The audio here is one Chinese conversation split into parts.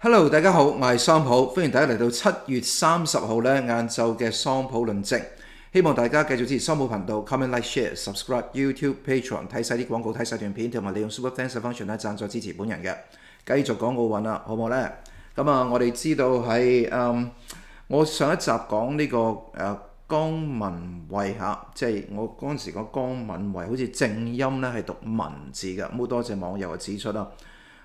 Hello，大家好，我係桑普，歡迎大家嚟到七月三十號咧晏晝嘅桑普論證。希望大家繼續支持桑普頻道，comment、like、share、subscribe YouTube、Patreon，睇晒啲廣告，睇晒段片，同埋利用 Super Thanks function 咧贊助支持本人嘅。繼續講奧運啦，好唔好呢？咁啊，我哋知道喺、我上一集講呢、這個、江文慧吓，即係我嗰陣時講江文慧，好似正音咧係讀文字嘅，咁好多謝網友嘅指出啦。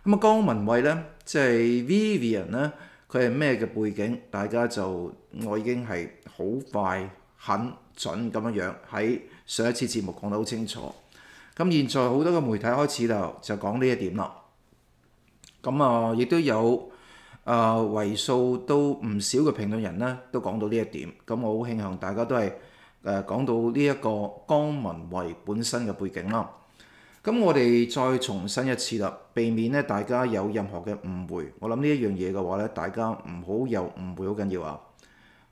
咁啊，江文慧咧，即係 Vivian 咧，佢係咩嘅背景？大家就我已經係好快、很準咁樣樣喺上一次節目講得好清楚。咁現在好多嘅媒體開始就就講呢一點啦。咁啊，亦都有啊為數都唔少嘅評論人咧，都講到呢一點。咁我好慶幸大家都係誒講到呢一個江文慧本身嘅背景啦。咁我哋再重申一次啦，避免咧大家有任何嘅誤會。我諗呢一樣嘢嘅話咧，大家唔好有誤會，好緊要啊！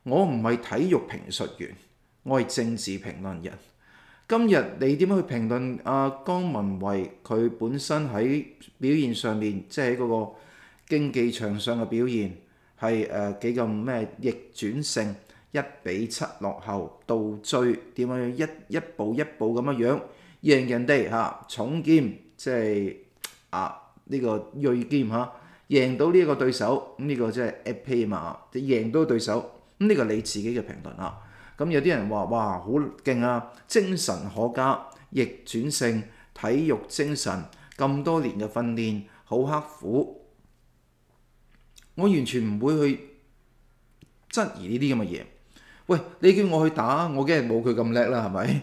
我唔係體育評述員，我係政治評論人。今日你點樣去評論阿江文慧佢本身喺表現上面，即係喺嗰個競技場上嘅表現係誒幾咁咩逆轉性，一比七落後倒追，點樣一一步一步咁樣樣？贏人哋嚇重劍，即係啊呢、這個鋭劍嚇，贏到呢一個對手，咁、呢個即係 AP 嘛，即贏到對手，咁、呢個你自己嘅評論啊。咁有啲人話哇好勁啊，精神可嘉，逆轉勝，體育精神，咁多年嘅訓練好刻苦，我完全唔會去質疑呢啲咁嘅嘢。喂，你叫我去打，我梗係冇佢咁叻啦，係咪？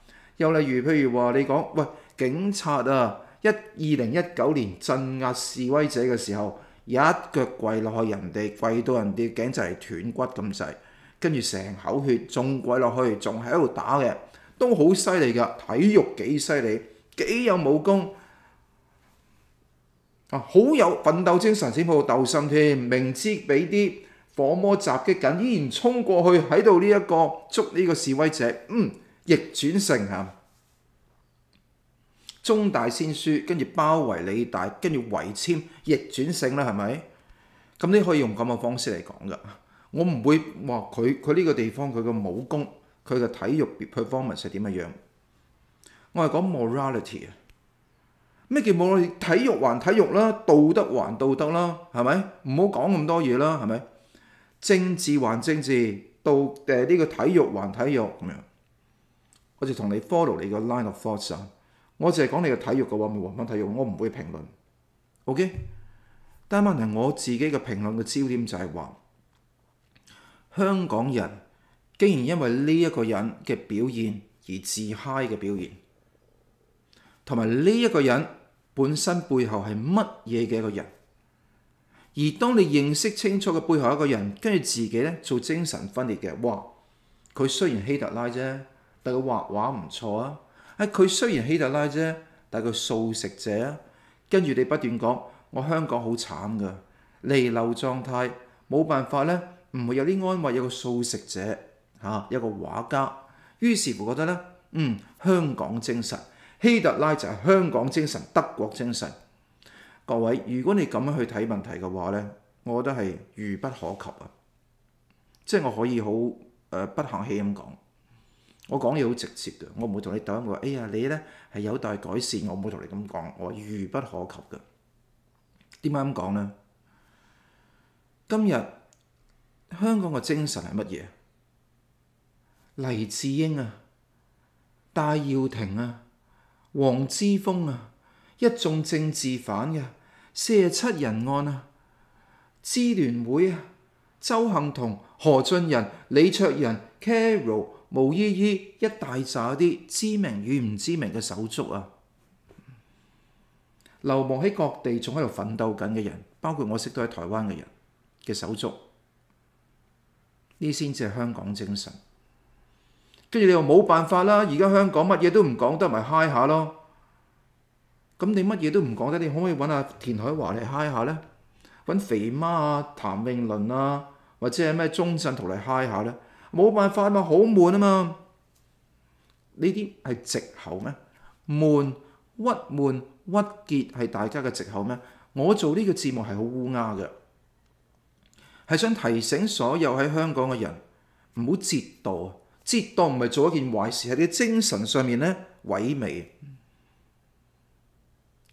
又例如，譬如話你講，喂，警察啊，一二零一九年鎮壓示威者嘅時候，一腳跪落去人哋，跪到人哋頸就係斷骨咁滯，跟住成口血，仲跪落去，仲喺度打嘅，都好犀利㗎。體育幾犀利，幾有武功啊，好有奮鬥精神，先好鬥心添。明知俾啲火魔襲擊緊，依然衝過去喺度呢一個捉呢個示威者，嗯。逆轉性嚇，中大先輸，跟住包圍理大，跟住圍殲逆轉性啦，係咪？咁你可以用咁嘅方式嚟講噶。我唔會話佢佢呢個地方佢嘅武功，佢嘅體育 performance 係點嘅樣。我係講 morality 啊。咩叫 morality？體育還體育啦，道德還道德啦，係咪？唔好講咁多嘢啦，係咪？政治還政治，道誒呢個體育還體育咁樣。我就同你 follow 你個 line of thoughts 啊！我淨係講你嘅體育嘅話，咪還翻體育，我唔會評論。OK？但係問題我自己嘅評論嘅焦點就係話，香港人竟然因為呢一個人嘅表現而自嗨嘅表現，同埋呢一個人本身背後係乜嘢嘅一個人，而當你認識清楚嘅背後一個人，跟住自己咧做精神分裂嘅，哇！佢雖然希特拉啫。但佢畫畫唔錯啊！喺佢雖然希特拉啫，但係佢素食者啊。跟住你不斷講，我香港好慘噶，彌留狀態，冇辦法咧，唔會有啲安慰，有個素食者嚇，一個畫家。於是乎覺得咧，嗯，香港精神，希特拉就係香港精神，德國精神。各位，如果你咁樣去睇問題嘅話咧，我覺得係愚不可及啊！即係我可以好誒、不客氣咁講。我講嘢好直接嘅，我唔會同你鬥一個。哎呀，你咧係有待改善，我唔會同你咁講。我話愚不可及嘅。點解咁講呢？今日香港嘅精神係乜嘢？黎智英啊、戴耀廷啊、黃之峰啊，一眾政治犯嘅四十七人案啊，支聯會啊，周幸彤、何俊仁、李卓仁、Carol。無意義一大扎啲知名與唔知名嘅手足啊，流亡喺各地仲喺度奮鬥緊嘅人，包括我識到喺台灣嘅人，嘅手足，呢先至係香港精神。跟住你話冇辦法啦，而家香港乜嘢都唔講得，咪嗨下咯。咁你乜嘢都唔講得，你可唔可以揾阿田海華嚟嗨下呢？揾肥媽啊、譚詠麟啊，或者係咩鐘鎮濤嚟嗨下呢？冇辦法嘛，好悶啊嘛。呢啲係藉口咩？悶、鬱悶、鬱結係大家嘅藉口咩？我做呢個節目係好烏鴉嘅，係想提醒所有喺香港嘅人唔好折墮。折墮唔係做一件壞事，係你精神上面咧萎靡。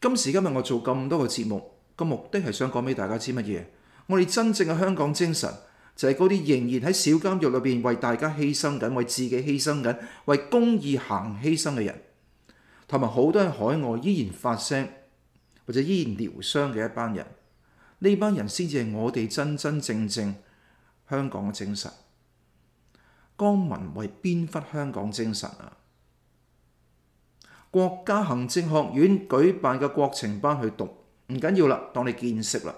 今時今日我做咁多個節目，個目的係想講俾大家知乜嘢？我哋真正嘅香港精神就係嗰啲仍然喺小監獄裏邊為大家犧牲緊、為自己犧牲緊、為公義行犧牲嘅人，同埋好多喺海外依然發聲或者依然療傷嘅一班人。呢班人先至係我哋真真正正香港嘅精神。江文為邊忽香港精神啊？國家行政學院舉辦嘅國情班去讀唔緊要啦，當你見識啦。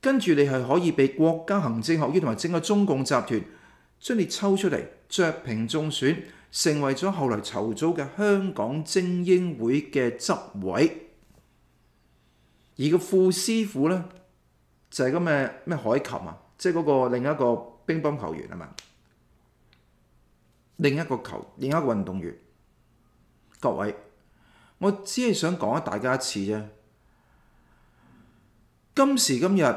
跟住你係可以被國家行政學院同埋整個中共集團將你抽出嚟，雀屏中選，成為咗後來籌組嘅香港精英會嘅執委。而個副師傅呢，就係咁嘅咩海琴啊，即係嗰個另一個乒乓球員係嘛？另一個球，另一個運動員。各位，我只係想講大家一次啫。今時今日，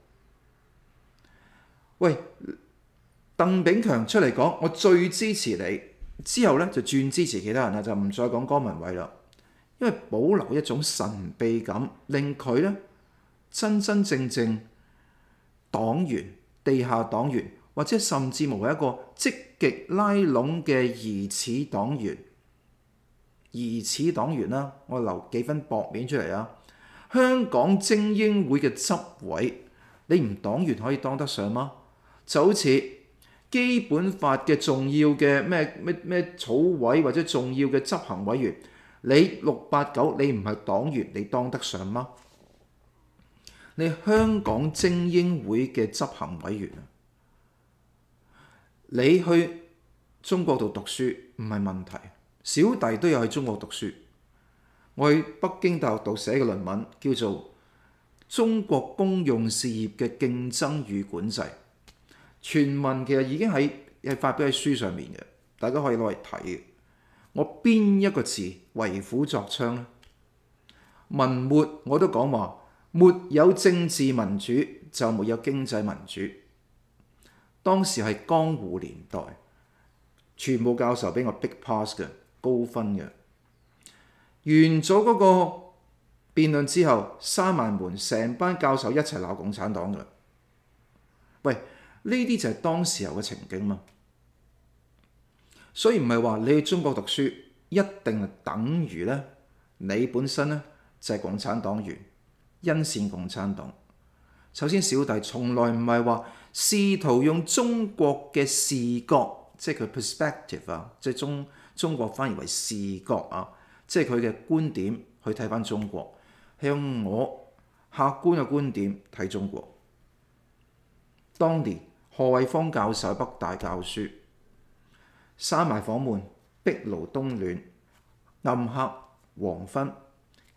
喂，鄧炳強出嚟講，我最支持你。之後咧就轉支持其他人啦，就唔再講江文偉啦，因為保留一種神秘感，令佢咧真真正正黨員、地下黨員，或者甚至無係一個積極拉攏嘅疑似黨員。疑似黨員啦，我留幾分薄面出嚟啊！香港精英會嘅執委，你唔黨員可以當得上嗎？就好似基本法嘅重要嘅咩咩咩草委或者重要嘅執行委員，你六八九你唔係黨員，你當得上嗎？你香港精英會嘅執行委員啊，你去中國度讀書唔係問題。小弟都有去中國讀書，我去北京大學度寫嘅論文叫做《中國公用事業嘅競爭與管制》，全文其實已經喺係發表喺書上面嘅，大家可以攞嚟睇。我邊一個字為虎作倀呢？文末我都講話，沒有政治民主就沒有經濟民主。當時係江湖年代，全部教授俾我 big pass 嘅。高分嘅，完咗嗰個辯論之後，閂埋門，成班教授一齊鬧共產黨嘅。喂，呢啲就係當時候嘅情景嘛。所以唔係話你去中國讀書一定係等於咧，你本身咧就係共產黨員，欣善共產黨。首先，小弟從來唔係話試圖用中國嘅視角，即係佢 perspective 啊，即係中。中國翻譯為視覺啊，即係佢嘅觀點去睇翻中國，向我客觀嘅觀點睇中國。當年何偉芳教授喺北大教書，閂埋房門，壁爐冬暖，暗黑黃昏，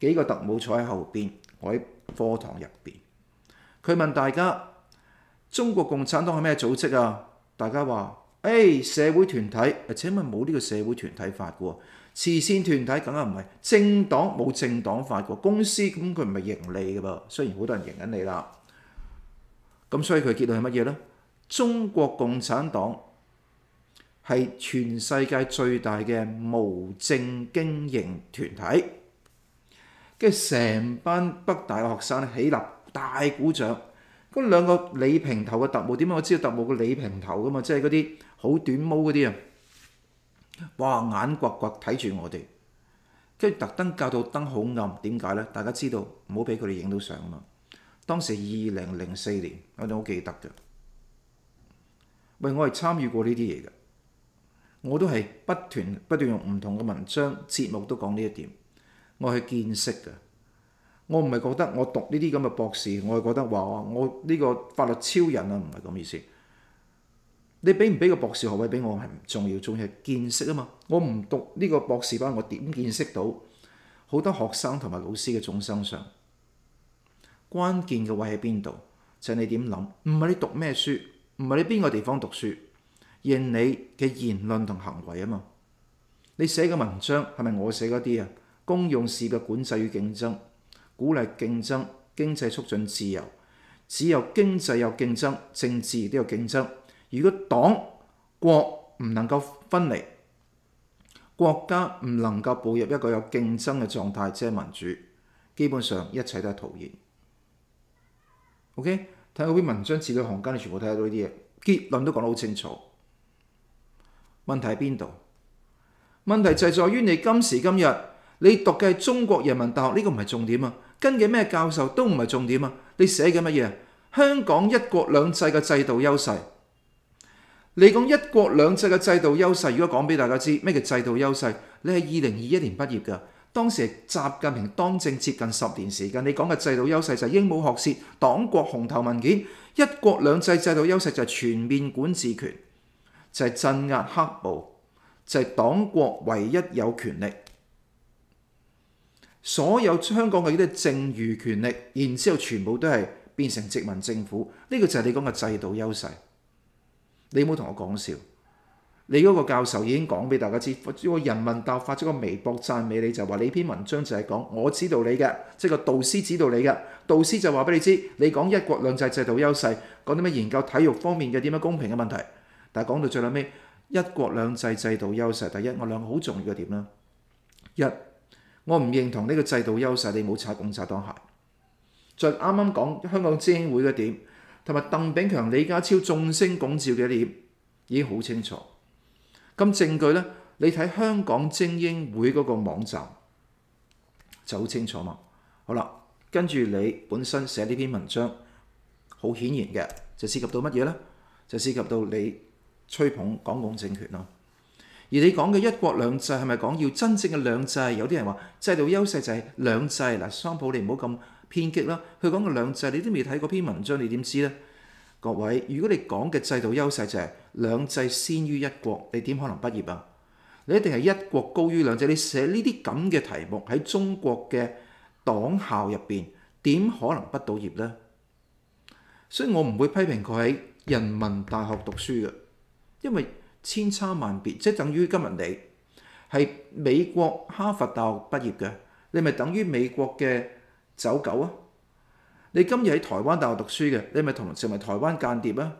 幾個特務坐喺後邊，我喺課堂入邊。佢問大家：中國共產黨係咩組織啊？大家話。誒、hey, 社會團體，請問冇呢個社會團體法嘅喎，慈善團體梗係唔係，政黨冇政黨法嘅，公司咁佢唔係盈利嘅噃，雖然好多人贏緊你啦，咁所以佢結論係乜嘢呢？中國共產黨係全世界最大嘅無證經營團體，跟住成班北大學生起立大鼓掌，嗰兩個李平頭嘅特務點解我知道特務個李平頭噶嘛？即係嗰啲好短毛嗰啲啊！哇，眼掘掘睇住我哋，跟住特登教到燈好暗，點解咧？大家知道唔好俾佢哋影到相啊嘛！當時二零零四年，我哋好記得嘅。喂，我係參與過呢啲嘢嘅，我都係不斷不斷用唔同嘅文章節目都講呢一點，我係見識嘅。我唔係覺得我讀呢啲咁嘅博士，我係覺得話我呢個法律超人啊，唔係咁意思。你俾唔俾個博士學位俾我係唔重要，重要係見識啊嘛。我唔讀呢個博士班，我點見識到好多學生同埋老師嘅眾生相？關鍵嘅位喺邊度？就係你點諗，唔係你讀咩書，唔係你邊個地方讀書，而你嘅言論同行為啊嘛。你寫嘅文章係咪我寫嗰啲啊？公用事嘅管制與競爭。鼓勵競爭，經濟促進自由。只有經濟有競爭，政治都有競爭。如果黨國唔能夠分離，國家唔能夠步入一個有競爭嘅狀態，即係民主，基本上一切都係徒然。OK，睇嗰篇文章字裏行間，你全部睇得到呢啲嘢，結論都講得好清楚。問題喺邊度？問題就係在於你今時今日，你讀嘅係中國人民大學，呢個唔係重點啊！跟嘅咩教授都唔係重點啊！你寫緊乜嘢？香港一國兩制嘅制度優勢。你講一國兩制嘅制度優勢，如果講俾大家知咩叫制度優勢，你係二零二一年畢業㗎，當時係習近平當政接近十年時間，你講嘅制度優勢就係英武學舌、黨國紅頭文件，一國兩制制度優勢就係全面管治權，就係鎮壓黑暴，就係黨國唯一有權力。所有香港嘅呢啲剩餘權力，然之後全部都係變成殖民政府，呢個就係你講嘅制度優勢。你唔好同我講笑，你嗰個教授已經講俾大家知，個人民大學發咗個微博讚美你，就話你篇文章就係講我知道你嘅，即係個導師知道你嘅，導師就話俾你知，你講一國兩制制度優勢，講啲咩研究體育方面嘅點樣公平嘅問題，但係講到最後尾，一國兩制制度優勢，第一我兩個好重要嘅點啦，一。我唔認同呢個制度優勢，你冇踩共產黨鞋。再啱啱講香港精英會嘅點，同埋鄧炳強、李家超眾星拱照嘅點，已經好清楚。咁證據呢？你睇香港精英會嗰個網站就好清楚嘛。好啦，跟住你本身寫呢篇文章，好顯然嘅就涉及到乜嘢呢？就涉及到你吹捧港共政權咯。而你講嘅一國兩制係咪講要真正嘅兩制？有啲人話制度優勢就係兩制嗱，桑普你唔好咁偏激啦。佢講嘅兩制，你都未睇過篇文章，你點知呢？各位，如果你講嘅制度優勢就係兩制先於一國，你點可能畢業啊？你一定係一國高於兩制。你寫呢啲咁嘅題目喺中國嘅黨校入邊，點可能畢到業呢？所以我唔會批評佢喺人民大學讀書嘅，因為，千差萬別，即係等於今日你係美國哈佛大學畢業嘅，你咪等於美國嘅走狗啊！你今日喺台灣大學讀書嘅，你咪同成為台灣間諜啊！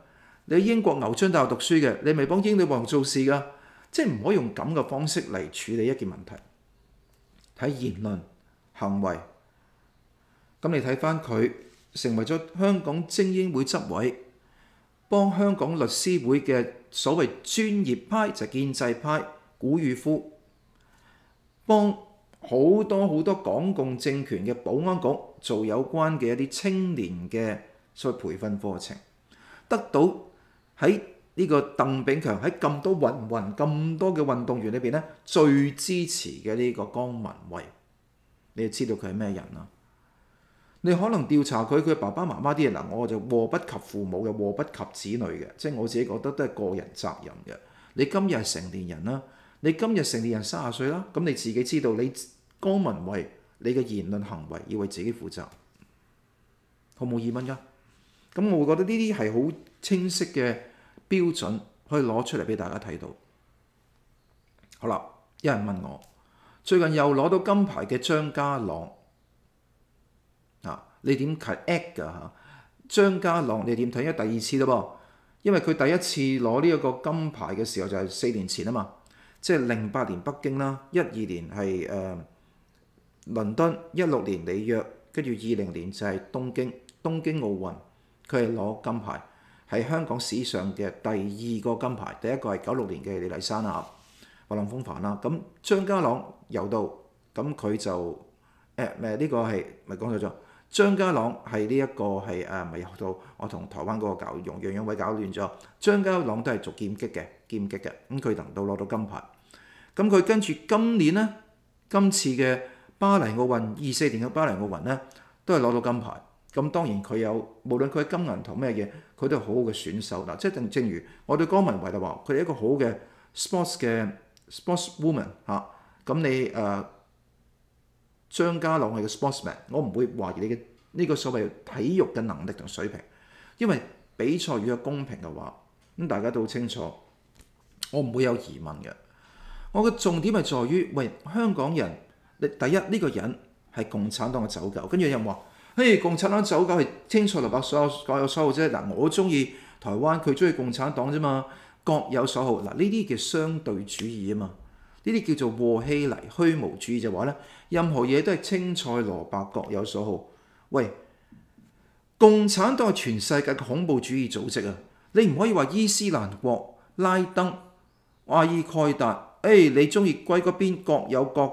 你喺英國牛津大學讀書嘅，你咪幫英女王做事噶，即係唔可以用咁嘅方式嚟處理一件問題。睇言論行為，咁你睇翻佢成為咗香港精英會執委。幫香港律師會嘅所謂專業派就係建制派古與夫，幫好多好多港共政權嘅保安局做有關嘅一啲青年嘅所謂培訓課程，得到喺呢個鄧炳強喺咁多芸芸咁多嘅運動員裏邊咧最支持嘅呢個江文慧，你就知道佢係咩人啦。你可能調查佢佢爸爸媽媽啲嘢嗱，我就禍不及父母嘅，禍不及子女嘅，即係我自己覺得都係個人責任嘅。你今日係成年人啦，你今日成年人三十歲啦，咁你自己知道你江文慧你嘅言論行為要為自己負責，毫無疑問噶。咁我會覺得呢啲係好清晰嘅標準，可以攞出嚟俾大家睇到。好啦，有人問我最近又攞到金牌嘅張家朗啊。你點睇 act 㗎嚇？張家朗你點睇？因為第二次啦噃，因為佢第一次攞呢一個金牌嘅時候就係四年前啊嘛，即係零八年北京啦，一二年係誒、倫敦，一六年里約，跟住二零年就係東京東京奧運，佢係攞金牌，係香港史上嘅第二個金牌，第一個係九六年嘅李麗珊啊，滑浪風帆啦。咁張家朗游到，咁佢就誒誒呢個係咪講錯咗？張家朗係呢一個係誒咪游到，我同台灣嗰個教容楊永偉搞亂咗。張家朗都係做劍擊嘅，劍擊嘅，咁佢能到攞到金牌。咁佢跟住今年呢，今次嘅巴黎奧運二四年嘅巴黎奧運呢，都係攞到金牌。咁當然佢有無論佢係金銀銅咩嘢，佢都係好好嘅選手嗱。即係正正如我對江文慧就話，佢係一個好嘅 sports 嘅 sports woman 嚇。咁你誒、呃、張家朗係個 sportsman，我唔會懷疑你嘅呢個所謂體育嘅能力同水平，因為比賽如果公平嘅話，咁大家都好清楚，我唔會有疑問嘅。我嘅重點係在於，喂，香港人，第一呢、個人係共產黨嘅走狗，跟住有人話，嘿，共產黨走狗係清楚明白所有各有所好啫。嗱，我中意台灣，佢中意共產黨啫嘛，各有所好。嗱，呢啲叫相對主義啊嘛，呢啲叫做和稀泥虛無主義就話咧，任何嘢都係青菜蘿蔔各有所好。喂，共產黨係全世界嘅恐怖主義組織啊！你唔可以話伊斯蘭國、拉登、阿爾蓋達。誒、你中意歸嗰邊各有各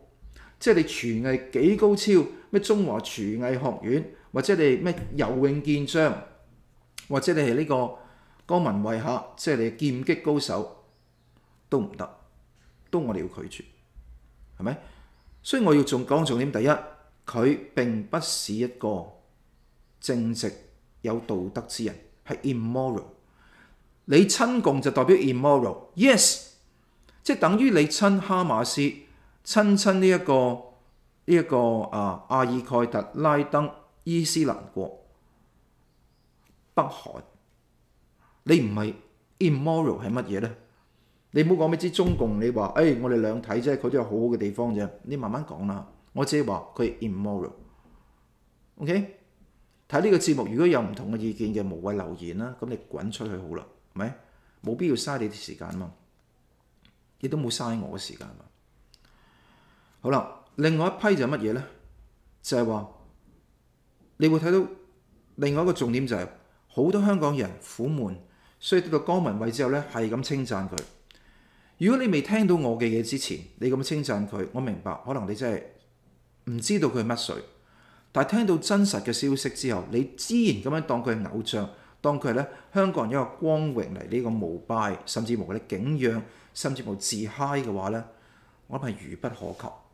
即係你廚藝幾高超，咩中華廚藝學院，或者你咩游泳健將，或者你係呢個江文慧嚇，即係你劍擊高手都唔得，都我哋要拒絕，係咪？所以我要仲講重點，第一，佢並不是一個正直有道德之人，係 immoral。你親共就代表 immoral，yes，即係等於你親哈馬斯。親親呢一個呢一個啊，阿爾蓋特、拉登、伊斯蘭國、北韓，你唔係 immoral 係乜嘢咧？你唔好講咩知中共，你話誒、我哋兩睇啫，佢都有好好嘅地方啫。你慢慢講啦，我只係話佢 immoral。OK，睇呢個節目，如果有唔同嘅意見嘅，無謂留言啦。咁你滾出去好啦，係咪？冇必要嘥你啲時間嘛，亦都冇嘥我嘅時間嘛。好啦，另外一批就係乜嘢咧？就係話你會睇到另外一個重點就係好多香港人苦悶，所以到到江文慧之後咧，係咁稱讚佢。如果你未聽到我嘅嘢之前，你咁稱讚佢，我明白可能你真係唔知道佢係乜水。但係聽到真實嘅消息之後，你自然咁樣當佢係偶像，當佢係咧香港人一個光榮嚟呢個膜拜，甚至乎你敬仰，甚至乎自嗨嘅話咧，我諗係愚不可及。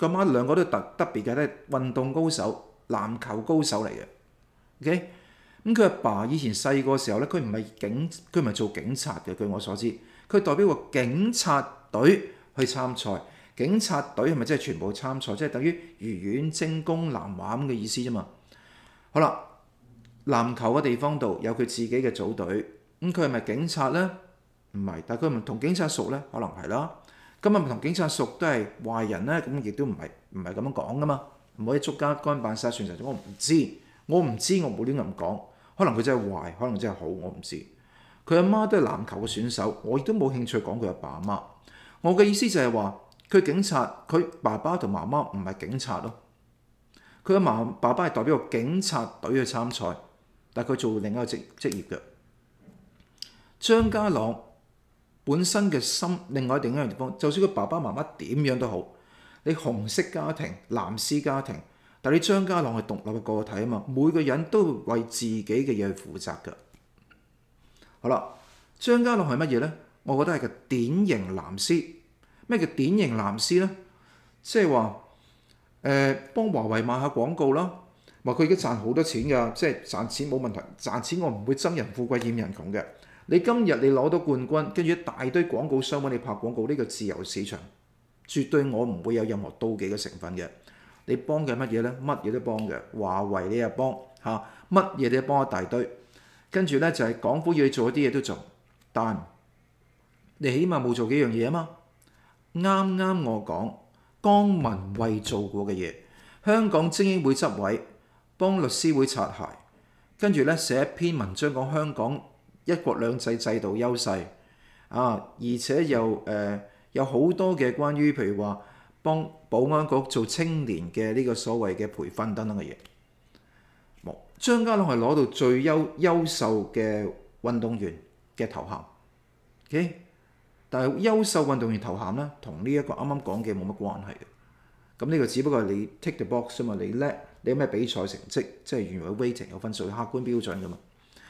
佢媽兩個都特特別嘅，都係運動高手、籃球高手嚟嘅。OK，咁佢阿爸以前細個時候咧，佢唔係警，佢唔係做警察嘅。據我所知，佢代表個警察隊去參賽。警察隊係咪即係全部參賽？即係等於愉園精工南華咁嘅意思啫嘛。好啦，籃球嘅地方度有佢自己嘅組隊。咁佢係咪警察咧？唔係，但係佢唔同警察熟咧，可能係啦。今日唔同警察熟都係壞人咧，咁亦都唔係唔係咁樣講噶嘛，唔可以捉奸乾扮晒算實。我唔知，我唔知，我冇亂咁講。可能佢真係壞，可能真係好，我唔知。佢阿媽都係籃球嘅選手，我亦都冇興趣講佢阿爸阿媽。我嘅意思就係話，佢警察，佢爸爸同媽媽唔係警察咯。佢阿媽爸爸係代表個警察隊去參賽，但係佢做另一個職職業嘅。張家朗本身嘅心，另外另一樣地方，就算佢爸爸媽媽點樣都好，你紅色家庭、藍絲家庭，但係你張家朗係獨立嘅個體啊嘛，每個人都會為自己嘅嘢去負責㗎。好啦，張家朗係乜嘢咧？我覺得係個典型藍絲。咩叫典型藍絲咧？即係話誒幫華為賣下廣告啦，話佢已經賺好多錢㗎，即係賺錢冇問題，賺錢我唔會憎人富貴厭人窮嘅。你今日你攞到冠軍，跟住一大堆廣告商揾你拍廣告，呢個自由市場，絕對我唔會有任何妒忌嘅成分嘅。你幫嘅乜嘢咧？乜嘢都幫嘅，華為你又幫嚇，乜嘢你都幫一大堆。跟住咧就係港府要你做一啲嘢都做，但你起碼冇做幾樣嘢啊嘛。啱啱我講江文慧做過嘅嘢，香港精英會執委幫律師會擦鞋，跟住咧寫一篇文章講香港一國兩制制度優勢啊，而且又誒、有好多嘅關於譬如話幫保安局做青年嘅呢個所謂嘅培訓等等嘅嘢。冇張家朗係攞到最優優秀嘅運動員嘅頭銜，OK。但係優秀運動員頭銜咧，同呢一個啱啱講嘅冇乜關係嘅。咁呢個只不過係你 tick the box 啫嘛，你叻，你有咩比賽成績，即係原來 waiting 有分數，客觀標準噶嘛。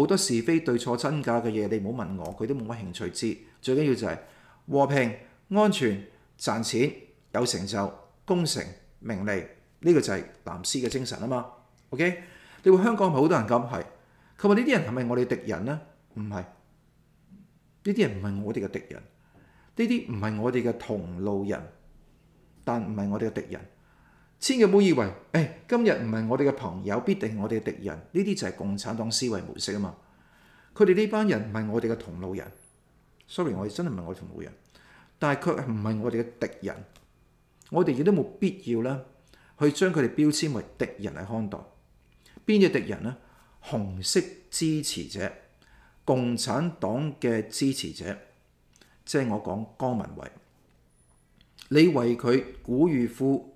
好多是非對錯真假嘅嘢，你唔好問我，佢都冇乜興趣知。最緊要就係和平、安全、賺錢、有成就、功成名利，呢個就係藍絲嘅精神啊嘛。OK，你話香港係咪好多人咁？係。佢話呢啲人係咪我哋敵人呢？唔係。呢啲人唔係我哋嘅敵人，呢啲唔係我哋嘅同路人，但唔係我哋嘅敵人。千祈唔好以為，誒、今日唔係我哋嘅朋友，必定係我哋嘅敵人。呢啲就係共產黨思維模式啊嘛。佢哋呢班人唔係我哋嘅同路人，sorry，我哋真係唔係我哋同路人，但係佢唔係我哋嘅敵人。我哋亦都冇必要咧，去將佢哋標籤為敵人嚟看待。邊隻敵人呢？紅色支持者。共產黨嘅支持者，即係我講江文偉，你為佢鼓與呼，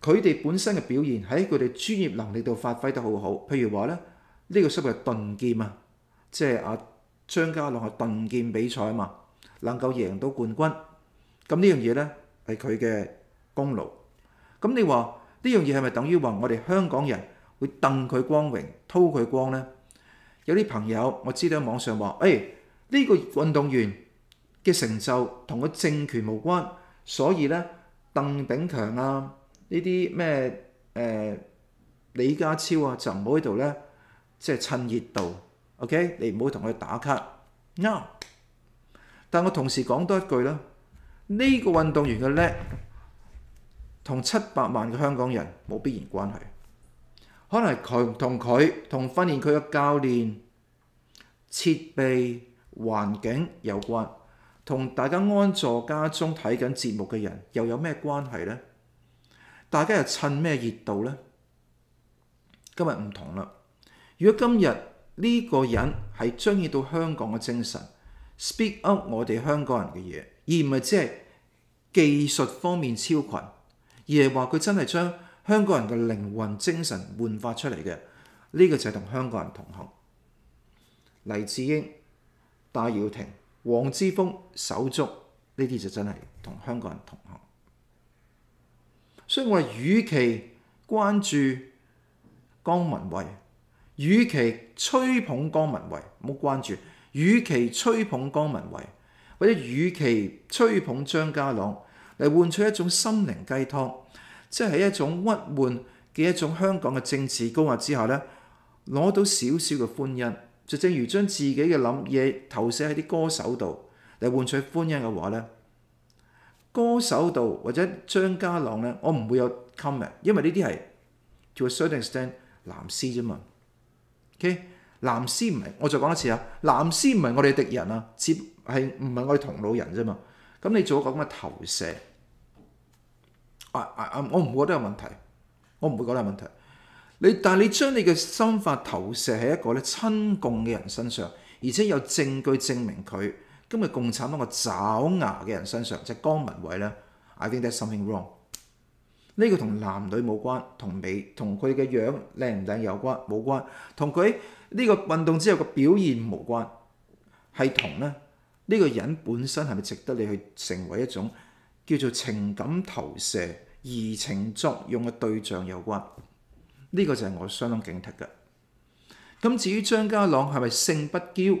佢哋本身嘅表現喺佢哋專業能力度發揮得好好。譬如話咧，呢、呢個所謂盾劍啊，即係阿張家朗係盾劍比賽啊嘛，能夠贏到冠軍，咁呢樣嘢呢，係佢嘅功勞。咁你話呢樣嘢係咪等於話我哋香港人會戥佢光榮、偷佢光呢？有啲朋友我知道喺網上話，誒呢個運動員嘅成就同個政權無關，所以咧鄧炳強啊呢啲咩誒李家超啊就唔好喺度咧，即係趁熱度，OK？你唔好同佢打卡啱。但我同時講多一句啦，呢個運動員嘅叻同七百萬嘅香港人冇必然關係。可能佢同佢同訓練佢嘅教練、設備、環境有關，同大家安坐家中睇緊節目嘅人又有咩關係呢？大家又趁咩熱度呢？今日唔同啦。如果今日呢個人係彰顯到香港嘅精神，speak up 我哋香港人嘅嘢，而唔係即係技術方面超群，而係話佢真係將香港人嘅靈魂精神煥發出嚟嘅，呢、個就係同香港人同行。黎智英、戴耀廷、黃之鋒、手足呢啲就真係同香港人同行。所以我哋與其關注江文蔚，與其吹捧江文蔚，唔好關注；與其吹捧江文蔚，或者與其吹捧張家朗，嚟換取一種心靈雞湯，即係一種鬱悶嘅一種香港嘅政治高壓之下呢，攞到少少嘅歡欣，就正如將自己嘅諗嘢投射喺啲歌手度嚟換取歡欣嘅話呢。歌手度或者張家朗咧，我唔會有 comment，因為呢啲係 to a certain extent 藍絲啫嘛。OK，藍絲唔係，我再講一次啊，藍絲唔係我哋敵人啊，只係唔係我哋同路人啫嘛。咁你做一個咁嘅投射，啊啊啊！我唔會覺得有問題，我唔會覺得有問題。你但係你將你嘅心法投射喺一個咧親共嘅人身上，而且有證據證明佢。今日共產黨個爪牙嘅人身上，即係江文偉咧，I think there's something wrong。呢個同男女冇關，同美同佢嘅樣靚唔靚有關冇關，同佢呢個運動之後嘅表現無關，係同咧呢個人本身係咪值得你去成為一種叫做情感投射、移情作用嘅對象有關。呢個就係我相當警惕嘅。咁至於張家朗係咪性不驕？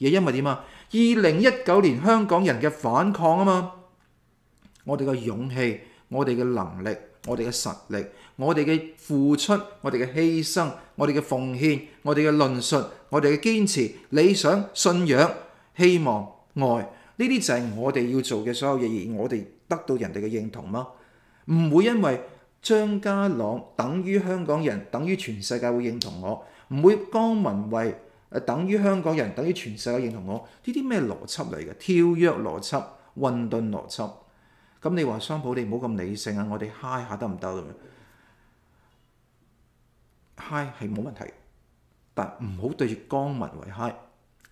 而因為點啊？二零一九年香港人嘅反抗啊嘛，我哋嘅勇氣、我哋嘅能力、我哋嘅實力、我哋嘅付出、我哋嘅犧牲、我哋嘅奉獻、我哋嘅論述、我哋嘅堅持、理想、信仰、希望、愛，呢啲就係我哋要做嘅所有嘢，而我哋得到人哋嘅認同嗎？唔會因為張家朗等於香港人，等於全世界會認同我，唔會江文慧。等於香港人，等於全世界認同我，呢啲咩邏輯嚟嘅？跳躍邏輯、混沌邏輯。咁你話桑普，你唔好咁理性啊！我哋嗨下得唔得咁樣？嗨係冇問題，但唔好對住江文慧嗨。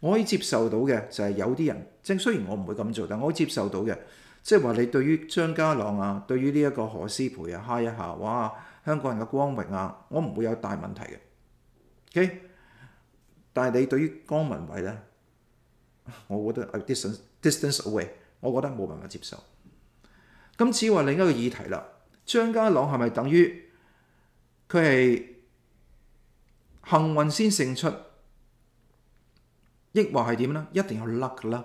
我可以接受到嘅就係有啲人，即雖然我唔會咁做，但我可以接受到嘅，即係話你對於張家朗啊，對於呢一個何詩培啊嗨一下，哇！香港人嘅光榮啊，我唔會有大問題嘅。OK。但係你對於江文偉咧，我覺得 distance distance away，我覺得冇辦法接受。今次話另一個議題啦，張家朗係咪等於佢係幸運先勝出，抑或係點呢？一定有 luck 啦。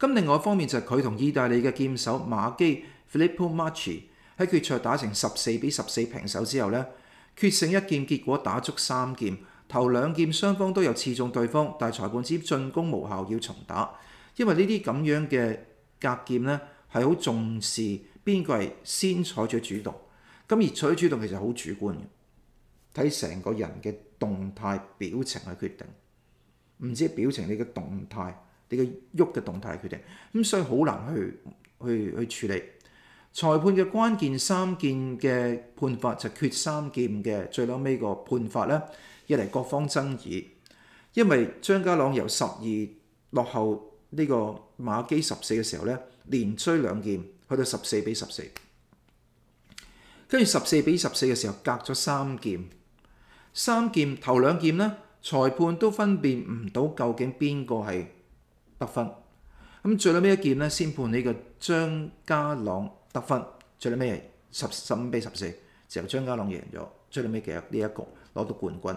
咁另外一方面就係佢同意大利嘅劍手馬基 Filippo Marchi 喺決賽打成十四比十四平手之後呢，決勝一劍結果打足三劍。頭兩劍雙方都有刺中對方，但係裁判指進攻無效，要重打。因為呢啲咁樣嘅格劍呢，係好重視邊個係先採取主動。咁而採取主動其實好主觀嘅，睇成個人嘅動態表情去決定。唔止表情，你嘅動態，你嘅喐嘅動態決定。咁所以好難去去去處理。裁判嘅關鍵三劍嘅判法就決三劍嘅最後尾個判法呢。一嚟各方爭議，因為張家朗由十二落後呢個馬基十四嘅時候咧，連追兩劍去到十四比十四，跟住十四比十四嘅時候隔咗三劍，三劍頭兩劍呢，裁判都分辨唔到究竟邊個係得分，咁最尾一劍呢，先判呢個張家朗得分，最尾十十五比十四，就張家朗贏咗，最尾嘅呢一局攞到冠軍。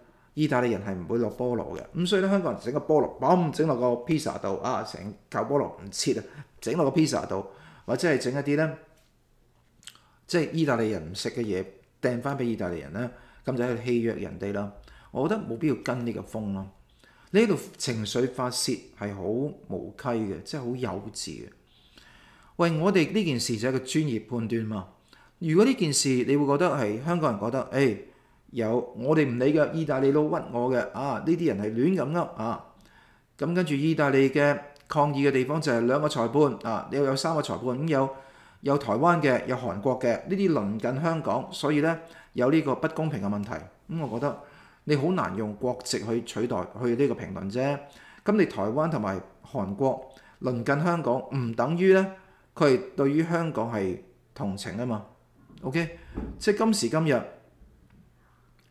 意大利人係唔會落菠蘿嘅，咁所以咧香港人整個菠蘿，嘣整落個 pizza 度啊，成嚿菠蘿唔切啊，整落個 pizza 度，或者係整一啲咧，即係意大利人唔食嘅嘢掟翻俾意大利人咧，咁就喺度欺弱人哋啦。我覺得冇必要跟呢個風咯。呢度情緒發泄係好無稽嘅，即係好幼稚嘅。喂，我哋呢件事就係個專業判斷嘛。如果呢件事你會覺得係香港人覺得，誒、有我哋唔理嘅，意大利佬屈我嘅啊，呢啲人係亂咁噏啊。咁跟住意大利嘅抗議嘅地方就係兩個裁判啊，你又有三個裁判，咁有有台灣嘅，有韓國嘅，呢啲鄰近香港，所以呢，有呢個不公平嘅問題。咁我覺得。你好難用國籍去取代去呢個評論啫。咁你台灣同埋韓國鄰近香港，唔等於呢，佢係對於香港係同情啊嘛。OK，即係今時今日，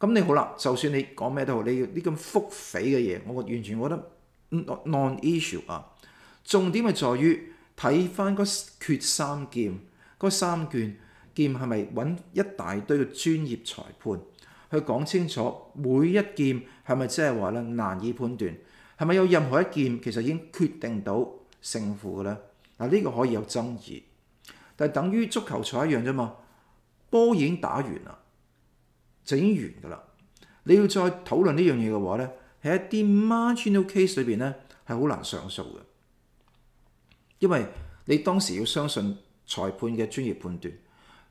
咁你好啦，就算你講咩都好，你要啲咁腹誹嘅嘢，我完全覺得 non-issue 啊。重點係在於睇翻嗰決三劍，嗰三卷劍係咪揾一大堆嘅專業裁判？去講清楚每一劍係咪即係話咧難以判斷，係咪有任何一劍其實已經決定到勝負嘅咧？嗱，呢個可以有爭議，但係等於足球賽一樣啫嘛。波已經打完啦，就已經完㗎啦。你要再討論呢樣嘢嘅話咧，喺一啲 marginal case 裏邊咧係好難上訴嘅，因為你當時要相信裁判嘅專業判斷，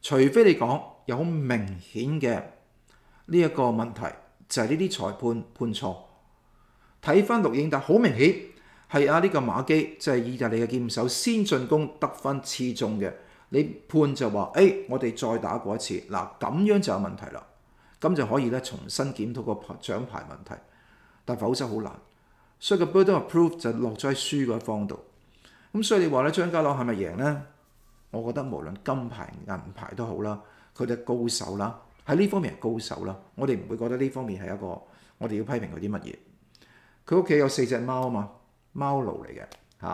除非你講有好明顯嘅。呢一個問題就係呢啲裁判判錯。睇翻錄影帶，好明顯係啊呢個馬基，即係意大利嘅劍手先進攻得分刺中嘅。你判就話，誒、我哋再打過一次，嗱咁樣就有問題啦。咁就可以咧重新檢討個獎牌問題，但否則好難。所以個 burden of proof 就落咗喺輸嗰一方度。咁所以你話咧張家朗係咪贏咧？我覺得無論金牌銀牌都好啦，佢哋高手啦。喺呢方面係高手啦，我哋唔會覺得呢方面係一個我哋要批評佢啲乜嘢。佢屋企有四隻貓啊嘛，貓奴嚟嘅嚇，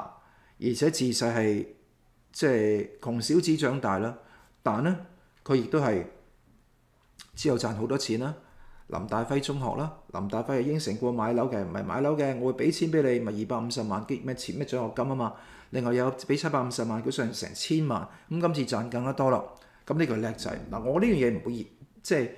而且自細係即係窮小子長大啦。但咧佢亦都係之後賺好多錢啦。林大輝中學啦，林大輝係應承過買樓嘅，唔係買樓嘅，我會俾錢俾你，咪二百五十萬幾咩錢咩獎學金啊嘛。另外有俾七百五十萬，佢上成千萬，咁今次賺更加多啦。咁呢個叻仔嗱，我呢樣嘢唔會熱。即係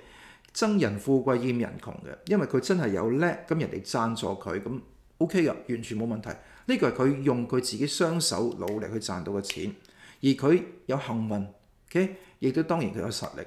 憎人富貴厭人窮嘅，因為佢真係有叻，咁人哋贊助佢，咁 OK 噶，完全冇問題。呢個係佢用佢自己雙手努力去賺到嘅錢，而佢有幸運，OK，亦都當然佢有實力。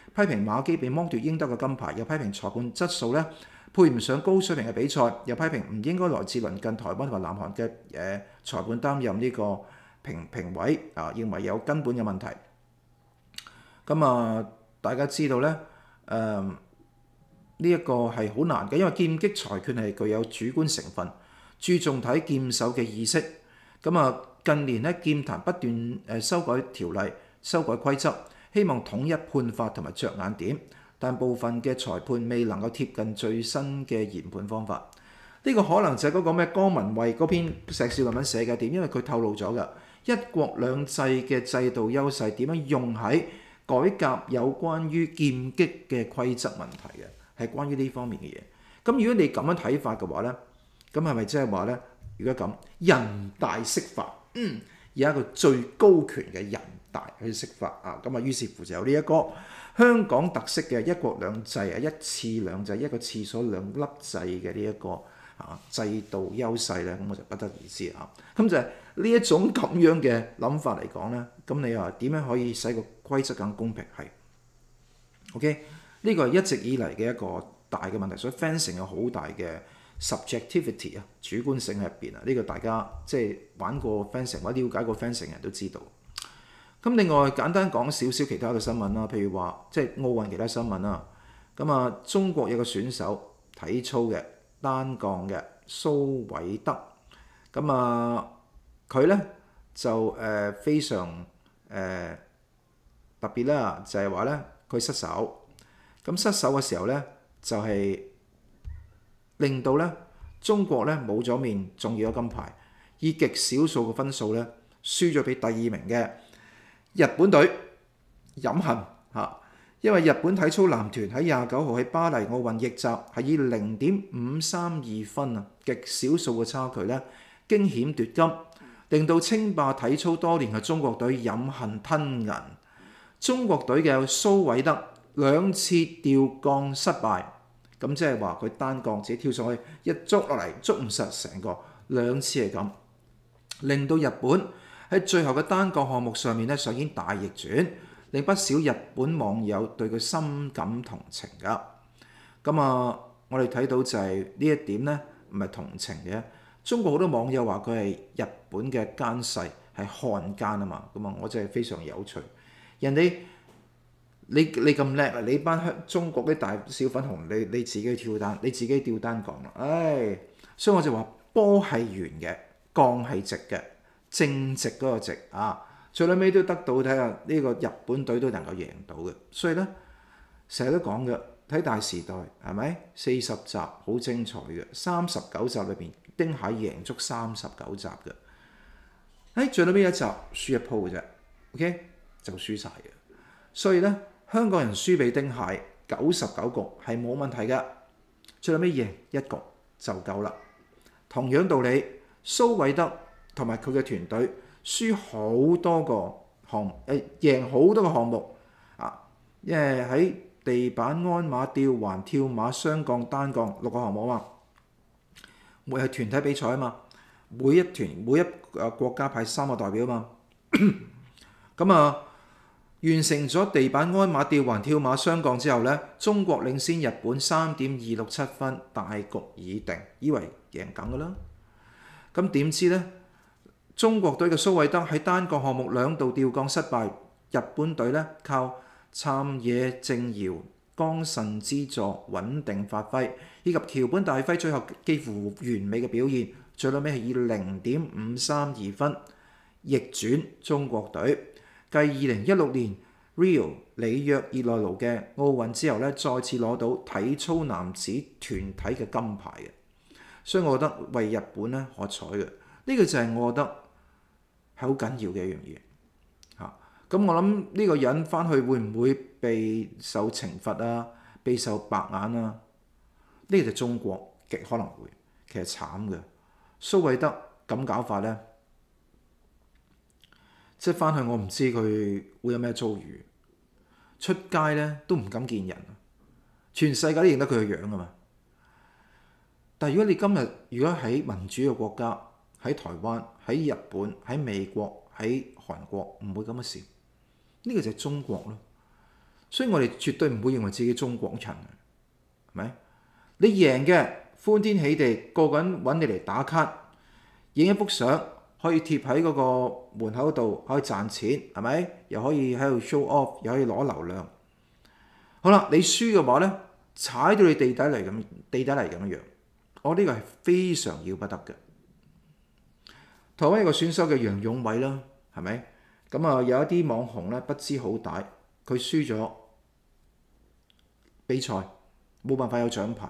批評馬基被剝奪應得嘅金牌，又批評裁判質素咧配唔上高水平嘅比賽，又批評唔應該來自鄰近台灣同埋南韓嘅誒裁判擔任呢個評評委啊，認為有根本嘅問題。咁啊，大家知道咧誒。呢一個係好難嘅，因為劍擊裁決係具有主觀成分，注重睇劍手嘅意識。咁啊，近年咧劍壇不斷誒修改條例、修改規則，希望統一判法同埋着眼點，但部分嘅裁判未能夠貼近最新嘅研判方法。呢個可能就係嗰個咩江文蔚嗰篇碩士論文寫嘅點，因為佢透露咗㗎一國兩制嘅制度優勢點樣用喺改革有關於劍擊嘅規則問題嘅。係關於呢方面嘅嘢。咁如果你咁樣睇法嘅話咧，咁係咪即係話咧？如果咁人大釋法，嗯，有一個最高權嘅人大去釋法啊！咁啊，於是乎就有呢一個香港特色嘅一國兩制啊，一次兩制，一個廁所兩粒制嘅呢一個啊制度優勢咧，咁我就不得而知啊。咁就係呢一種咁樣嘅諗法嚟講咧，咁你話點樣可以使個規則更公平？係 OK，呢個係一直以嚟嘅一個大嘅問題，所以 fencing 有好大嘅 subjectivity 啊，主觀性喺入邊啊。呢個大家即係玩過 fencing 或者了解過 fencing 嘅人都知道。咁另外簡單講少少其他嘅新聞啦，譬如話即係奧運其他新聞啦。咁啊，中國有個選手體操嘅單槓嘅蘇偉德，咁啊佢咧就誒、非常誒、特別啦，就係話咧佢失手，咁失手嘅時候咧就係、令到咧中國咧冇咗面重要嘅金牌，以極少數嘅分數咧輸咗俾第二名嘅。日本隊飲恨嚇，因為日本體操男團喺廿九號喺巴黎奧運逆襲，係以零點五三二分啊，極少數嘅差距咧驚險奪金，令到稱霸體操多年嘅中國隊飲恨吞銀。中國隊嘅蘇偉德兩次吊槓失敗，咁即係話佢單槓自己跳上去一捉落嚟捉唔實成個，兩次係咁，令到日本喺最後嘅單槓項目上面咧上演大逆轉，令不少日本網友對佢深感同情噶。咁啊，我哋睇到就係呢一點咧，唔係同情嘅。中國好多網友話佢係日本嘅奸細，係漢奸啊嘛。咁啊，我真係非常有趣。人哋你你咁叻啊！你班香中國啲大小粉紅，你你自己跳單，你自己吊單槓啦。唉，所以我就話波係圓嘅，槓係直嘅。正直嗰個直啊，最尾都得到睇下呢個日本隊都能夠贏到嘅，所以咧成日都講嘅睇大時代係咪？四十集好精彩嘅，三十九集裏邊丁蟹贏足三十九集嘅，喺最尾一集輸一鋪嘅啫，OK 就輸晒嘅，所以咧香港人輸俾丁蟹九十九局係冇問題嘅，最尾贏一局就夠啦。同樣道理，蘇偉德。同埋佢嘅團隊輸好多個項目，誒贏好多個項目啊！因為喺地板鞍馬吊環跳馬雙槓單槓六個項目啊嘛，每係團體比賽啊嘛，每一團每一誒國家派三個代表啊嘛，咁啊完成咗地板鞍馬吊環跳馬雙槓之後咧，中國領先日本三點二六七分，大局已定，以為贏緊㗎啦，咁點知咧？中國隊嘅蘇偉德喺單個項目兩度吊槓失敗，日本隊咧靠杉野正堯、岡慎之助穩定發揮，以及橋本大輝最後幾乎完美嘅表現，最後尾係以零點五三二分逆轉中國隊，繼二零一六年 Rio 里約熱內盧嘅奧運之後咧，再次攞到體操男子團體嘅金牌嘅，所以我覺得為日本咧喝彩嘅，呢、個就係我覺得。係好緊要嘅一樣嘢嚇，咁我諗呢個人翻去會唔會被受懲罰啊？被受白眼啊？呢個就中國極可能會，其實慘嘅。蘇偉德咁搞法咧，即係翻去我唔知佢會有咩遭遇，出街咧都唔敢見人，全世界都認得佢嘅樣啊嘛。但係如果你今日如果喺民主嘅國家，喺台灣、喺日本、喺美國、喺韓國唔會咁嘅事，呢個就係中國咯。所以我哋絕對唔會認為自己中國人，係咪？你贏嘅歡天喜地，個個人揾你嚟打卡，影一幅相可以貼喺嗰個門口度，可以賺錢，係咪？又可以喺度 show off，又可以攞流量。好啦，你輸嘅話咧，踩到你地底嚟咁，地底嚟咁樣，我呢個係非常要不得嘅。台灣一個選手嘅楊勇偉啦，係咪？咁啊有一啲網紅咧不知好歹，佢輸咗比賽，冇辦法有獎牌。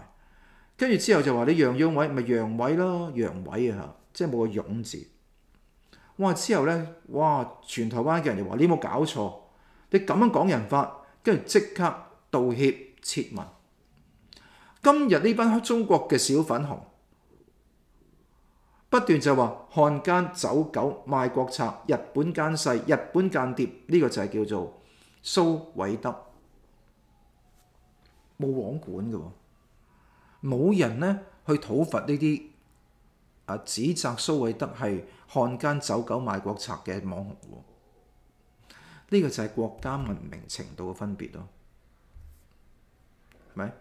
跟住之後就話你楊勇偉咪楊偉咯，楊偉啊，即係冇個勇字。哇！之後咧，哇！全台灣嘅人就話你有冇搞錯？你咁樣講人法，跟住即刻道歉撤文。今日呢班中國嘅小粉紅。不斷就話漢奸走狗賣國賊，日本奸細、日本間諜，呢、這個就係叫做蘇偉德冇網管嘅喎，冇人呢去討伐呢啲啊指責蘇偉德係漢奸走狗賣國賊嘅網紅喎。呢、這個就係國家文明程度嘅分別咯，係咪？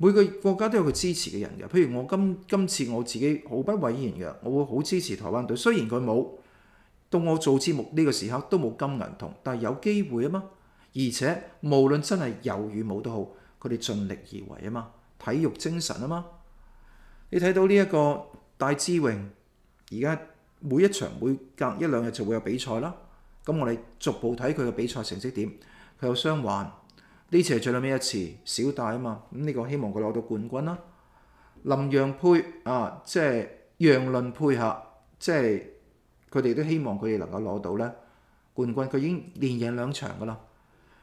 每個國家都有佢支持嘅人嘅，譬如我今今次我自己毫不諱言嘅，我會好支持台灣隊。雖然佢冇到我做節目呢個時候都冇金銀銅，但係有機會啊嘛。而且無論真係有與冇都好，佢哋盡力而為啊嘛，體育精神啊嘛。你睇到呢一個戴資穎，而家每一場每隔一兩日就會有比賽啦。咁我哋逐步睇佢嘅比賽成績點，佢有傷患。呢次係最尾一次小戴啊嘛，咁、呢個希望佢攞到冠軍啦。林洋配啊，即係楊倫配合，即係佢哋都希望佢哋能夠攞到咧冠軍。佢已經連贏兩場噶啦，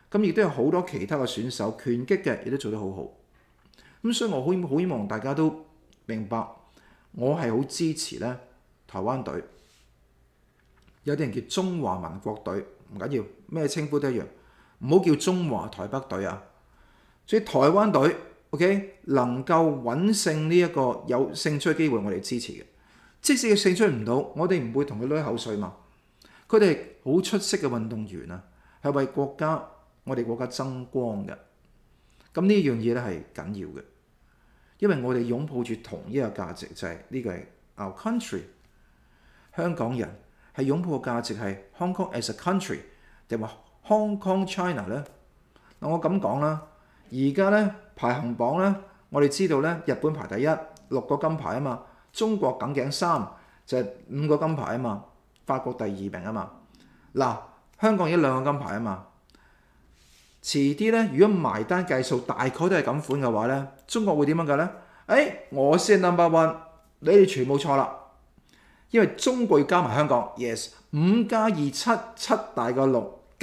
咁亦都有好多其他嘅選手，拳擊嘅亦都做得好好。咁所以我好好希望大家都明白，我係好支持咧台灣隊。有啲人叫中華民國隊，唔緊要，咩稱呼都一樣。唔好叫中華台北隊啊！所以台灣隊，OK，能夠穩勝呢一個有勝出嘅機會，我哋支持嘅。即使佢勝出唔到，我哋唔會同佢攞口水嘛。佢哋好出色嘅運動員啊，係為國家我哋國家爭光嘅。咁呢樣嘢咧係緊要嘅，因為我哋擁抱住同一個價值，就係呢個係 our country。香港人係擁抱嘅價值係 Hong Kong as a country，定話？Hong Kong China 咧，嗱我咁講啦，而家咧排行榜咧，我哋知道咧，日本排第一，六個金牌啊嘛，中國梗頸三就係五個金牌啊嘛，法國第二名啊嘛，嗱香港一兩個金牌啊嘛，遲啲咧如果埋單計數大概都係咁款嘅話咧，中國會點樣嘅咧？誒，我先 number one，你哋全部錯啦，因為中國要加埋香港，yes，五加二七，七大過六。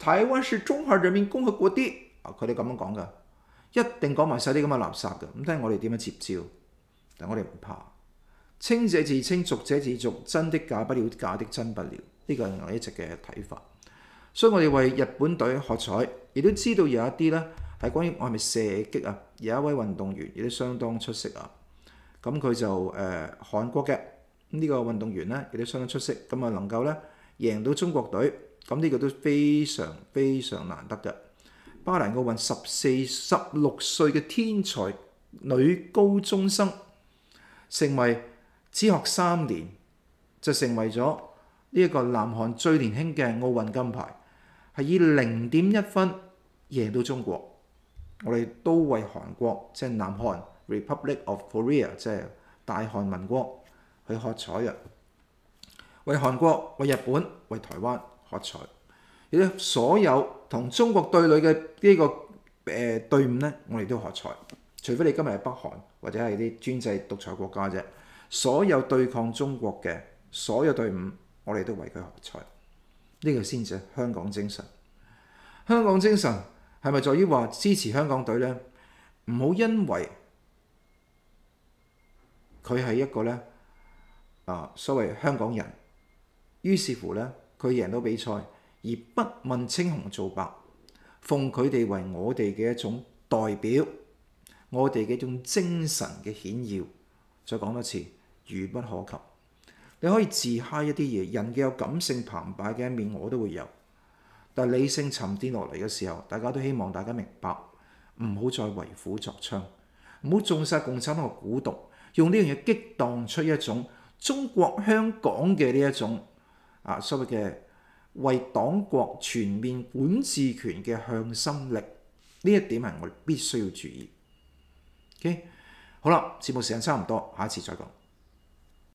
台灣是中華人民共和国啲，啊佢哋咁樣講噶，一定講埋晒啲咁嘅垃圾嘅，咁睇我哋點樣接招。但我哋唔怕，清者自清，俗者自俗，真的假不了，假的真不了，呢個係我一直嘅睇法。所以我哋為日本隊喝彩，亦都知道有一啲咧係關於我係咪射擊啊，有一位運動員亦都相當出色啊。咁佢就誒、呃、韓國嘅呢、這個運動員咧亦都相當出色，咁啊能夠咧贏到中國隊。咁呢個都非常非常難得嘅。巴黎奧運十四十六歲嘅天才女高中生，成為只學三年就成為咗呢一個南韓最年輕嘅奧運金牌，係以零點一分贏到中國。我哋都為韓國即係南韓 Republic of Korea，即係大韓民國去喝彩啊，為韓國、為日本、為台灣。喝彩！所有同中國對壘嘅呢個誒、隊伍咧，我哋都喝彩。除非你今日係北韓或者係啲專制獨裁國家啫。所有對抗中國嘅所有隊伍，我哋都為佢喝彩。呢、這個先至係香港精神。香港精神係咪在於話支持香港隊咧？唔好因為佢係一個咧啊所謂香港人，於是乎咧。佢贏到比賽，而不問青紅皂白，奉佢哋為我哋嘅一種代表，我哋嘅一種精神嘅顯耀。再講多次，愚不可及。你可以自嗨一啲嘢，人嘅有感性澎湃嘅一面，我都會有。但理性沉澱落嚟嘅時候，大家都希望大家明白，唔好再為虎作伥，唔好中晒共產黨嘅蠱毒，用呢樣嘢激盪出一種中國香港嘅呢一種。啊，所謂嘅為黨國全面管治權嘅向心力，呢一點係我哋必須要注意。OK，好啦，節目時間差唔多，下一次再講。